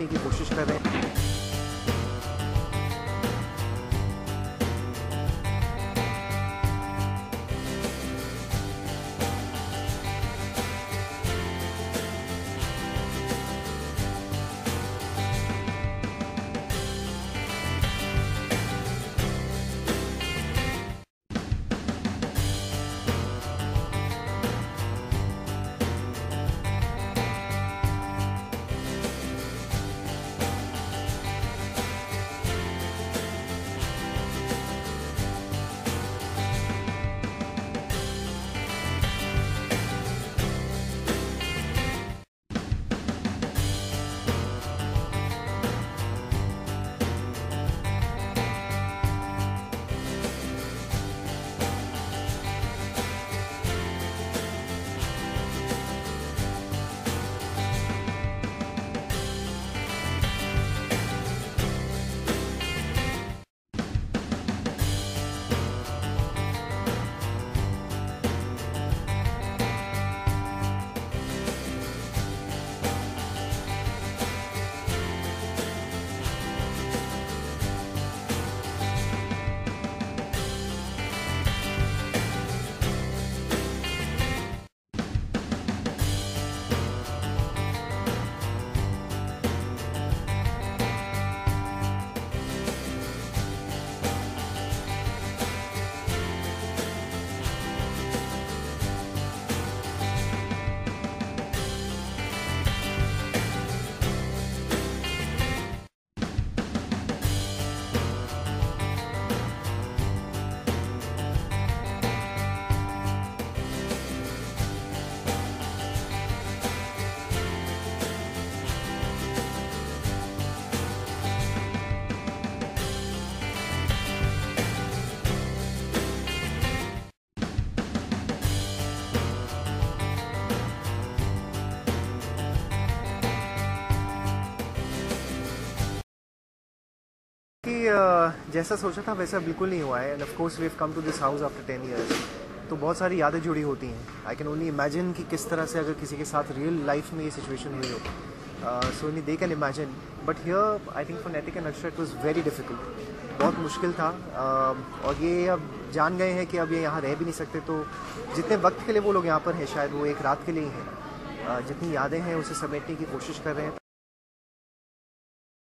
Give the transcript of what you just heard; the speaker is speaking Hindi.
की कोशिश कर। रहे हैं कि जैसा सोचा था वैसा बिल्कुल नहीं हुआ है। And of course we have come to this house after ten years तो बहुत सारी यादें जुड़ी होती हैं। आई कैन ओनली इमेजिन कि किस तरह से अगर किसी के साथ रियल लाइफ में ये सिचुएशन हुई हो। सो नहीं they can imagine but here I think for Naitik and Akshar it was very difficult बहुत मुश्किल था। uh, और ये अब जान गए हैं कि अब ये यहाँ रह भी नहीं सकते। तो जितने वक्त के लिए वो लोग यहाँ पर हैं शायद वो एक रात के लिए ही हैं। uh, जितनी यादें हैं उसे समेटने की कोशिश कर रहे हैं।